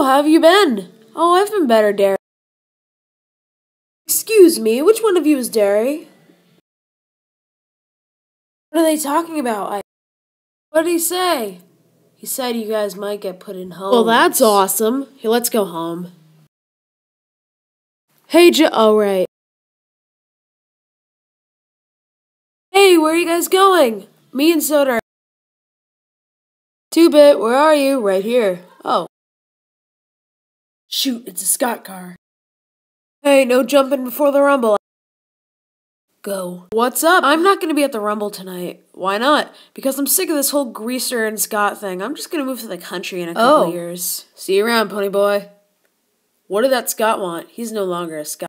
Oh, how have you been? Oh, I've been better, Darry. Excuse me, which one of you is Darry? What are they talking about? I. What did he say? He said you guys might get put in home. Well, that's awesome. Hey, let's go home. Hey, Joe. Oh, right. Hey, where are you guys going? Me and Soda. Two bit, where are you? Right here. Shoot, it's a Scott car. Hey, no jumping before the rumble. Go. What's up? I'm not gonna be at the rumble tonight. Why not? Because I'm sick of this whole greaser and Scott thing. I'm just gonna move to the country in a couple Oh. years. See you around, Ponyboy. What did that Scott want? He's no longer a Scott.